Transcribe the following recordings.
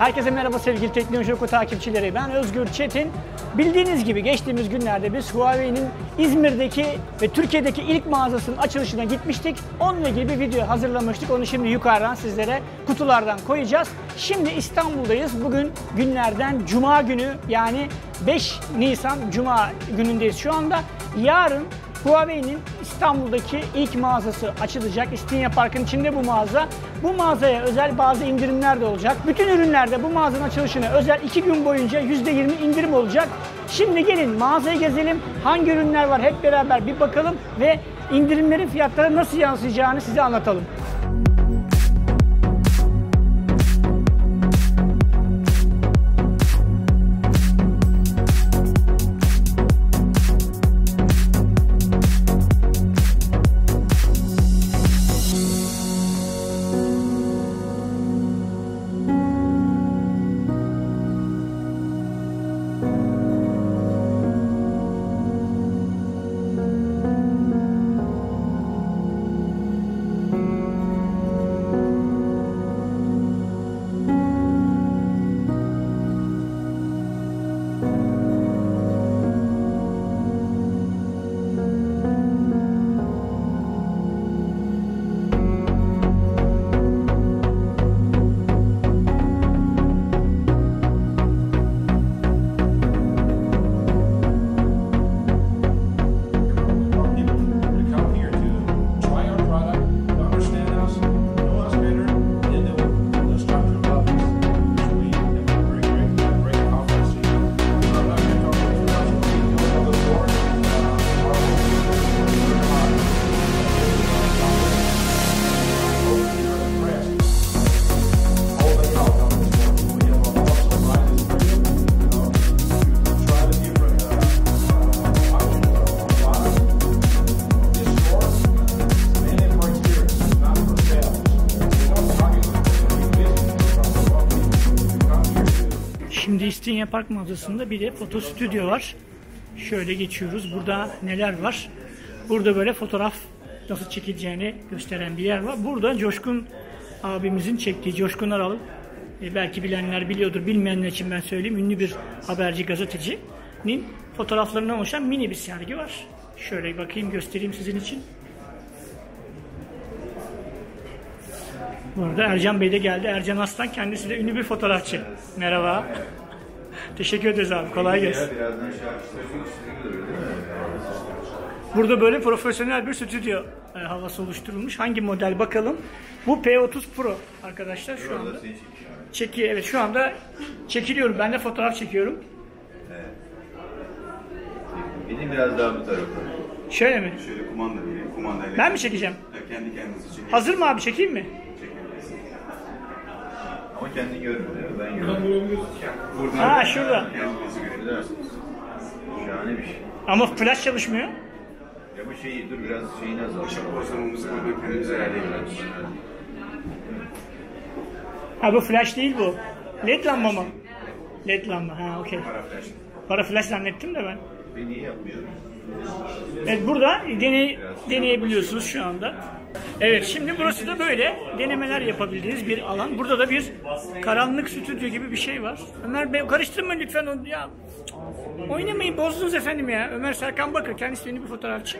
Herkese merhaba sevgili Teknoloji Oku takipçileri. Ben Özgür Çetin. Bildiğiniz gibi geçtiğimiz günlerde biz Huawei'nin İzmir'deki ve Türkiye'deki ilk mağazasının açılışına gitmiştik. Onunla ilgili bir video hazırlamıştık. Onu şimdi yukarıdan sizlere kutulardan koyacağız. Şimdi İstanbul'dayız. Bugün günlerden Cuma günü yani 5 Nisan Cuma günündeyiz şu anda. Yarın Huawei'nin İstanbul'daki ilk mağazası açılacak. İstinye Park'ın içinde bu mağaza. Bu mağazaya özel bazı indirimler de olacak. Bütün ürünlerde bu mağazanın açılışına özel 2 gün boyunca %20 indirim olacak. Şimdi gelin mağazayı gezelim. Hangi ürünler var hep beraber bir bakalım ve indirimlerin fiyatlara nasıl yansıyacağını size anlatalım. Şimdi İstinye Park mağazasında bir de foto stüdyo var. Şöyle geçiyoruz. Burada neler var? Burada böyle fotoğraf nasıl çekileceğini gösteren bir yer var. Burada Coşkun abimizin çektiği Coşkun Aral e, belki bilenler biliyordur. Bilmeyenler için ben söyleyeyim. Ünlü bir haberci gazetecinin fotoğraflarından oluşan mini bir sergi var. Şöyle bakayım göstereyim sizin için. Bu arada Ercan Bey de geldi. Ercan Aslan kendisi de ünlü bir fotoğrafçı. Merhaba. Teşekkür ederiz abi. Kolay gelsin. Burada böyle profesyonel bir stüdyo e, havası oluşturulmuş. Hangi model bakalım? Bu P30 Pro arkadaşlar şu anda. Çeki evet şu anda çekiliyorum. Ben de fotoğraf çekiyorum. Benim biraz daha bu tarafa. Şöyle mi? Şöyle kumanda vereyim. Kumandayla. Ben mi çekeceğim? Kendi kendinizi çekin. Hazır mı abi çekeyim mi? Ama kendini görmüyor. Ben görüyorum. Buradan Ha, şurada. Şahane bir şey. Ama flash çalışmıyor. Ya bu şeyi dur biraz şeyini azalt. Işık bozulmamızı koymak kendimize ayarlayabiliriz. Ha bu flash değil bu. LED lamba mı? LED lamba ha okey. Para flash. Para flash zannettim de ben. Ben niye yapmıyorum? Evet burada deney, deneyebiliyorsunuz şu anda. Evet şimdi burası da böyle denemeler yapabildiğiniz bir alan. Burada da bir karanlık stüdyo gibi bir şey var. Ömer Bey karıştırma lütfen onu ya. Oynamayın bozdunuz efendim ya. Ömer Serkan Bakır kendisi ünlü bir fotoğrafçı.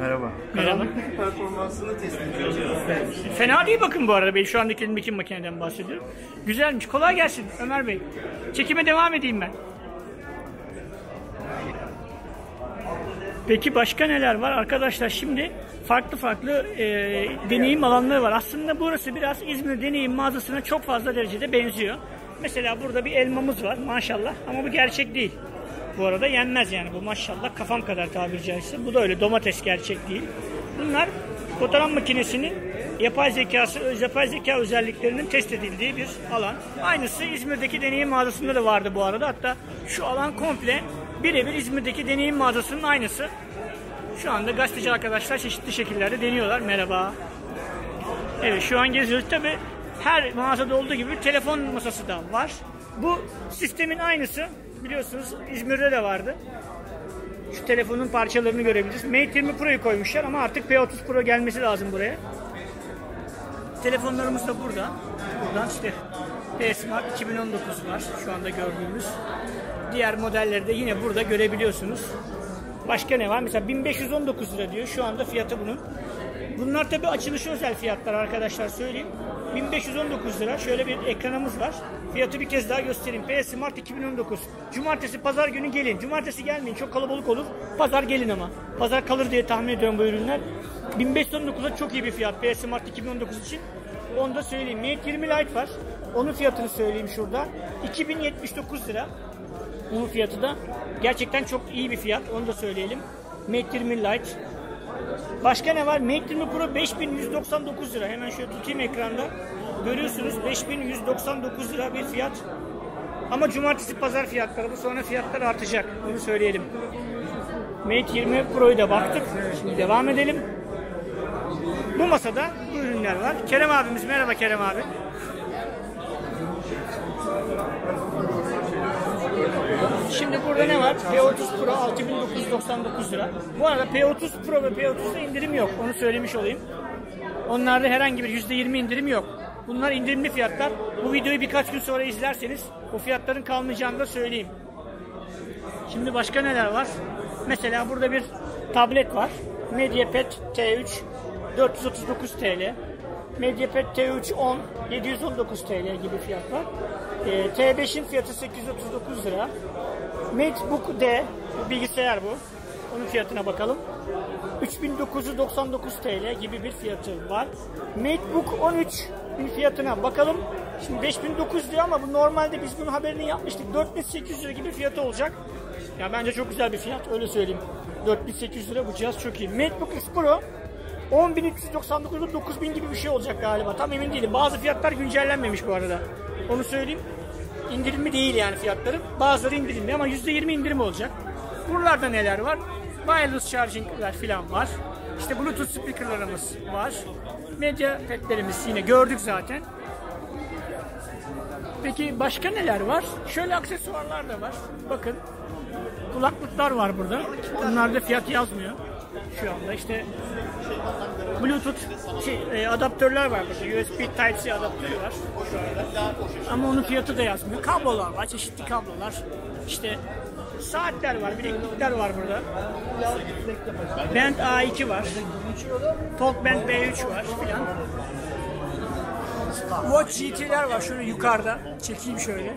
Merhaba. Merhaba. Performansını test ediyoruz. Fena değil bakın bu arada ben şu andaki elimdeki makineden bahsediyorum. Güzelmiş. Kolay gelsin Ömer Bey. Çekime devam edeyim ben. Peki başka neler var? Arkadaşlar şimdi farklı farklı e, deneyim alanları var. Aslında burası biraz İzmir deneyim mağazasına çok fazla derecede benziyor. Mesela burada bir elmamız var maşallah ama bu gerçek değil. Bu arada yenmez yani bu maşallah kafam kadar tabiri caizse. Bu da öyle domates gerçek değil. Bunlar fotoğraf makinesinin yapay zekası, yapay zeka özelliklerinin test edildiği bir alan. Aynısı İzmir'deki deneyim mağazasında da vardı bu arada. Hatta şu alan komple birebir İzmir'deki deneyim mağazasının aynısı. Şu anda gazeteci arkadaşlar çeşitli şekillerde deniyorlar. Merhaba. Evet şu an geziyoruz. Tabi her mağazada olduğu gibi telefon masası da var. Bu sistemin aynısı. Biliyorsunuz İzmir'de de vardı. Şu telefonun parçalarını görebiliriz. Mate 20 Pro'yu koymuşlar ama artık P30 Pro gelmesi lazım buraya. Telefonlarımız da burada. Buradan işte P-Smart 2019 var şu anda gördüğümüz. Diğer modelleri de yine burada görebiliyorsunuz. Başka ne var? Mesela 1519 lira diyor. Şu anda fiyatı bunun. Bunlar tabi açılış özel fiyatlar arkadaşlar söyleyeyim. 1519 lira. Şöyle bir ekranımız var. Fiyatı bir kez daha göstereyim. PS Smart 2019. Cumartesi, pazar günü gelin. Cumartesi gelmeyin. Çok kalabalık olur. Pazar gelin ama. Pazar kalır diye tahmin ediyorum bu ürünler. 1519'a çok iyi bir fiyat. PS Smart 2019 için. Onu da söyleyeyim. Mate 20 Lite var. Onun fiyatını söyleyeyim şurada. 2079 lira. Bunun fiyatı da gerçekten çok iyi bir fiyat. Onu da söyleyelim. Mate 20 Lite. Başka ne var? Mate 20 Pro 5199 lira. Hemen şöyle tutayım ekranda. Görüyorsunuz 5199 lira bir fiyat. Ama cumartesi pazar fiyatları bu sonra fiyatlar artacak. Bunu söyleyelim. Mate 20 Pro'yu da baktık. Şimdi devam edelim. Bu masada bu ürünler var. Kerem abimiz merhaba Kerem abi. Şimdi burada ne var? P30 Pro 6999 lira. Bu arada P30 Pro ve P30'da indirim yok. Onu söylemiş olayım. Onlarda herhangi bir %20 indirim yok. Bunlar indirimli fiyatlar. Bu videoyu birkaç gün sonra izlerseniz bu fiyatların kalmayacağını da söyleyeyim. Şimdi başka neler var? Mesela burada bir tablet var. MediaPad T3 439 TL. MediaPad T3 10 719 TL gibi fiyatlar. Ee, T5'in fiyatı 839 lira. MateBook D bilgisayar bu. Onun fiyatına bakalım. 3999 TL gibi bir fiyatı var. MateBook 13 fiyatına bakalım. Şimdi 5900 lira ama bu normalde biz bunun haberini yapmıştık. 4800 lira gibi fiyatı olacak. Ya bence çok güzel bir fiyat öyle söyleyeyim. 4800 lira bu cihaz çok iyi. MateBook X Pro 10.399 lira 9000 gibi bir şey olacak galiba. Tam emin değilim. Bazı fiyatlar güncellenmemiş bu arada. Onu söyleyeyim. İndirimli değil yani fiyatları. Bazıları indirimli ama %20 indirim olacak. Buralarda neler var? Wireless charging'ler falan var. İşte Bluetooth speakerlarımız var. Medya petlerimiz yine gördük zaten. Peki başka neler var? Şöyle aksesuarlar da var. Bakın kulaklıklar var burada. Bunlarda fiyat yazmıyor. Şu anda işte Bluetooth şey, e, adaptörler var burada. USB Type-C adaptörü var şu anda. Ama onun fiyatı da yazmıyor. Kablolar var, çeşitli kablolar. İşte saatler var, bileklikler var burada. Band A2 var. Talkband B3 var filan. Watch GT'ler var şöyle yukarıda. Çekeyim şöyle.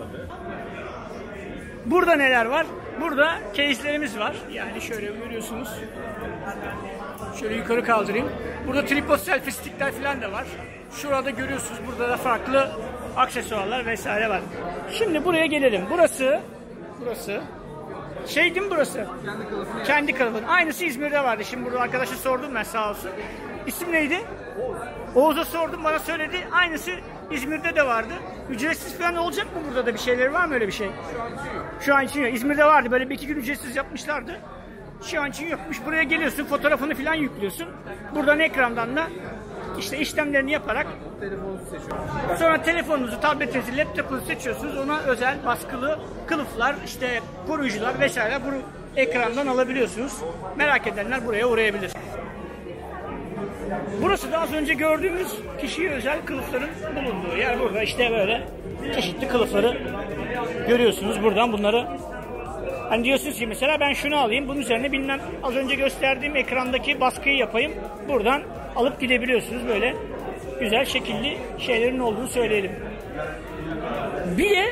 Burada neler var? Burada case'lerimiz var. Yani şöyle görüyorsunuz. Şöyle yukarı kaldırayım. Burada tripod selfie stickler falan da var. Şurada görüyorsunuz. Burada da farklı aksesuarlar vesaire var. Şimdi buraya gelelim. Burası burası şey değil mi burası? Kendi kılıfın. Kendi kılıfın. Aynısı İzmir'de vardı. Şimdi burada arkadaşa sordum ben sağ olsun. İsim neydi? Oğuz'a sordum bana söyledi. Aynısı İzmir'de de vardı. Ücretsiz falan olacak mı burada da bir şeyleri var mı öyle bir şey? Şu an için yok. İzmir'de vardı. Böyle bir iki gün ücretsiz yapmışlardı. İçin yokmuş. Buraya geliyorsun, fotoğrafını falan yüklüyorsun. Buradan ekrandan da işte işlemlerini yaparak sonra telefonunuzu, tabletinizi, laptopunuzu seçiyorsunuz. Ona özel baskılı kılıflar, işte koruyucular vesaire bu ekrandan alabiliyorsunuz. Merak edenler buraya uğrayabilir. Burası da az önce gördüğümüz kişiye özel kılıfların bulunduğu yer burada. İşte böyle çeşitli kılıfları görüyorsunuz buradan bunları Hani diyorsunuz ki mesela ben şunu alayım, bunun üzerine bilmem az önce gösterdiğim ekrandaki baskıyı yapayım. Buradan alıp gidebiliyorsunuz böyle güzel şekilli şeylerin olduğunu söyleyelim. Bir de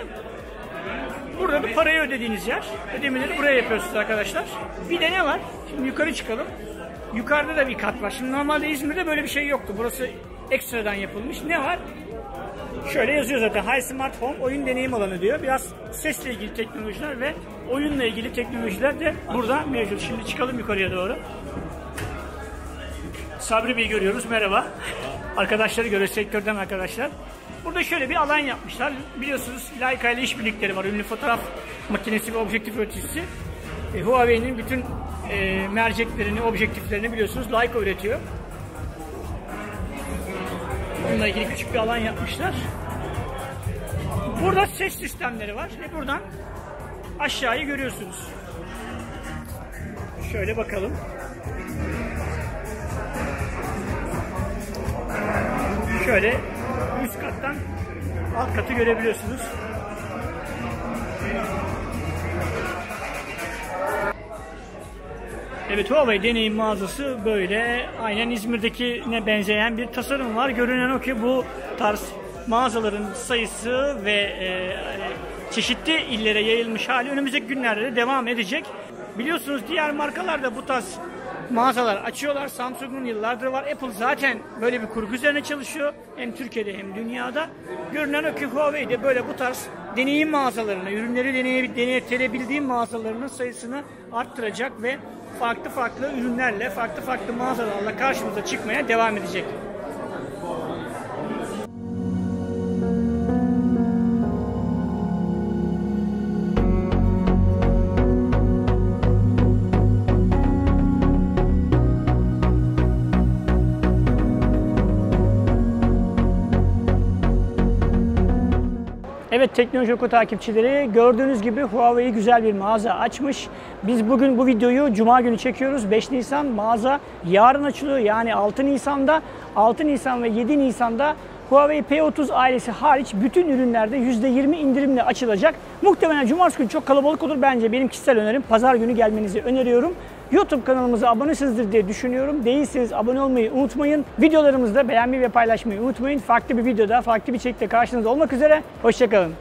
burada da parayı ödediğiniz yer. Ödemeleri buraya yapıyorsunuz arkadaşlar. Bir de ne var? Şimdi yukarı çıkalım. Yukarıda da bir kat var. Şimdi normalde İzmir'de böyle bir şey yoktu. Burası ekstradan yapılmış. Ne var? Şöyle yazıyor zaten High Smart Home oyun deneyim alanı diyor. Biraz sesle ilgili teknolojiler ve oyunla ilgili teknolojiler de burada mevcut. Şimdi çıkalım yukarıya doğru. Sabri Bey görüyoruz. Merhaba. Arkadaşları görüyoruz. Sektörden arkadaşlar. Burada şöyle bir alan yapmışlar. Biliyorsunuz Leica ile işbirlikleri var. Ünlü fotoğraf makinesi ve objektif üreticisi. E, Huawei'nin bütün e, merceklerini, objektiflerini biliyorsunuz Leica üretiyor. Bununla ilgili küçük bir alan yapmışlar. Burada ses sistemleri var. Ve buradan aşağıyı görüyorsunuz. Şöyle bakalım. Şöyle üst kattan alt katı görebiliyorsunuz. Evet Huawei deneyim mağazası böyle aynen İzmir'dekine benzeyen bir tasarım var. Görünen o ki bu tarz mağazaların sayısı ve e, çeşitli illere yayılmış hali önümüzdeki günlerde de devam edecek. Biliyorsunuz diğer markalar da bu tarz mağazalar açıyorlar. Samsung'un yıllardır var. Apple zaten böyle bir kurgu üzerine çalışıyor. Hem Türkiye'de hem dünyada. Görünen o ki Huawei de böyle bu tarz deneyim mağazalarını, ürünleri deneye, denetleyebildiğim mağazalarının sayısını arttıracak ve farklı farklı ürünlerle, farklı farklı mağazalarla karşımıza çıkmaya devam edecek. Evet Teknoloji Oku takipçileri gördüğünüz gibi Huawei güzel bir mağaza açmış. Biz bugün bu videoyu Cuma günü çekiyoruz. 5 Nisan mağaza yarın açılıyor yani 6 Nisan'da. 6 Nisan ve 7 Nisan'da Huawei P30 ailesi hariç bütün ürünlerde %20 indirimle açılacak. Muhtemelen Cumartesi günü çok kalabalık olur bence. Benim kişisel önerim pazar günü gelmenizi öneriyorum. YouTube kanalımıza abonesinizdir diye düşünüyorum. Değilseniz abone olmayı unutmayın. Videolarımızı da beğenmeyi ve paylaşmayı unutmayın. Farklı bir videoda, farklı bir içerikte karşınızda olmak üzere. Hoşçakalın.